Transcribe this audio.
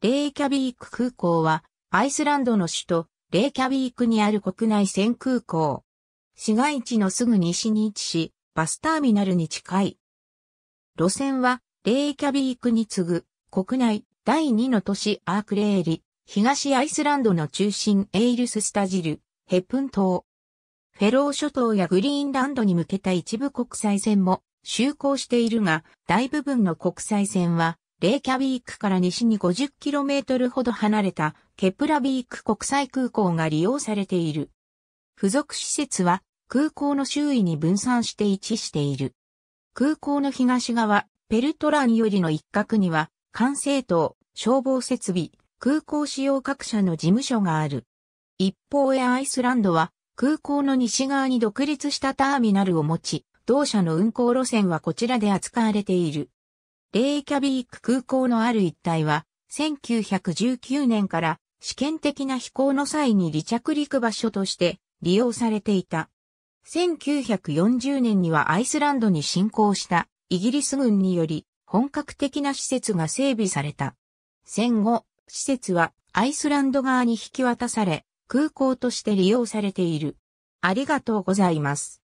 レイキャビーク空港は、アイスランドの首都、レイキャビークにある国内線空港。市街地のすぐ西に位置し、バスターミナルに近い。路線は、レイキャビークに次ぐ、国内第2の都市アークレーリ、東アイスランドの中心エイルススタジル、ヘプン島。フェロー諸島やグリーンランドに向けた一部国際線も就航しているが、大部分の国際線は、レイキャビークから西に 50km ほど離れたケプラビーク国際空港が利用されている。付属施設は空港の周囲に分散して位置している。空港の東側、ペルトランよりの一角には、管制塔、消防設備、空港使用各社の事務所がある。一方エアイスランドは空港の西側に独立したターミナルを持ち、同社の運航路線はこちらで扱われている。レイキャビーク空港のある一帯は、1919年から試験的な飛行の際に離着陸場所として利用されていた。1940年にはアイスランドに侵攻したイギリス軍により本格的な施設が整備された。戦後、施設はアイスランド側に引き渡され、空港として利用されている。ありがとうございます。